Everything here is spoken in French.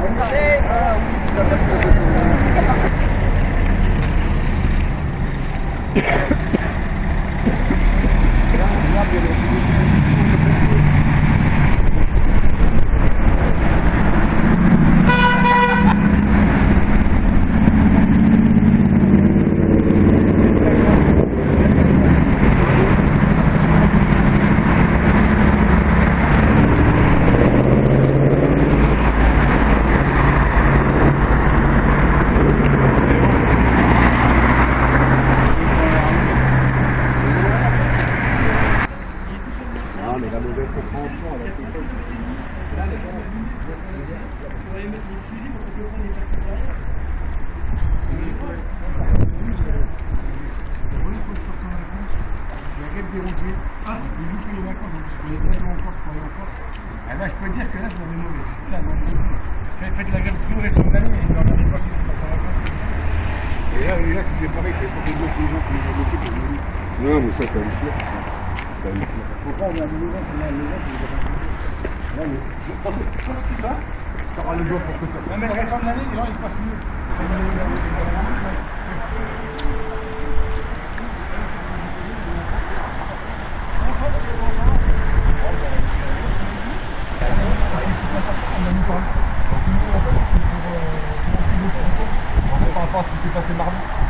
Gracias. Connais encore. Eh ben, je peux dire que là, je m'en vais mauvais. Putain, non, Faites, faites la grève toujours et son année, et il n'en avait pas si longtemps en vacances. Et là, là c'était pareil, il fallait pas les gens qui nous ont bloqués pour venir. Non, mais ça, ça. Ça hallucine. Pourquoi on a des gens qui ont des gens qui ont Ouais, mais comment tu vas Tu auras le pour que le l'année, les gens, ils passent mieux. Par rapport à ce qui s'est passé mardi.